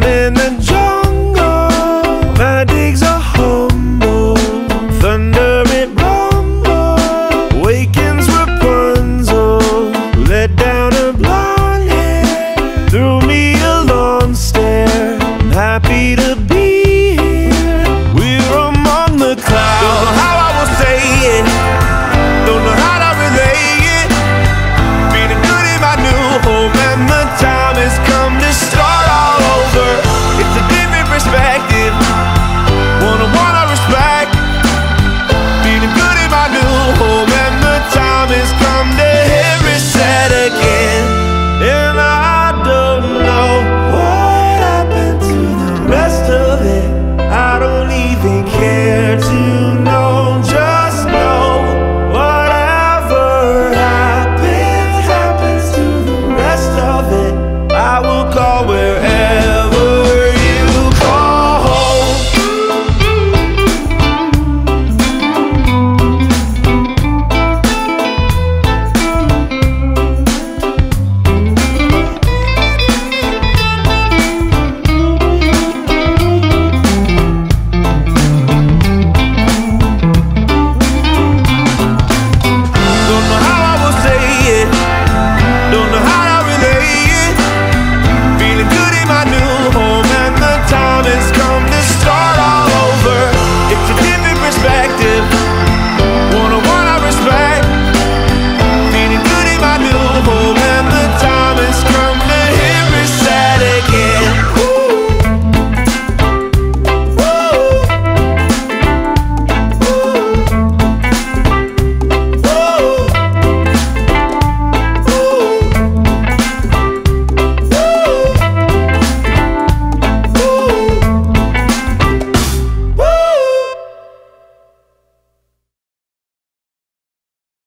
Minute.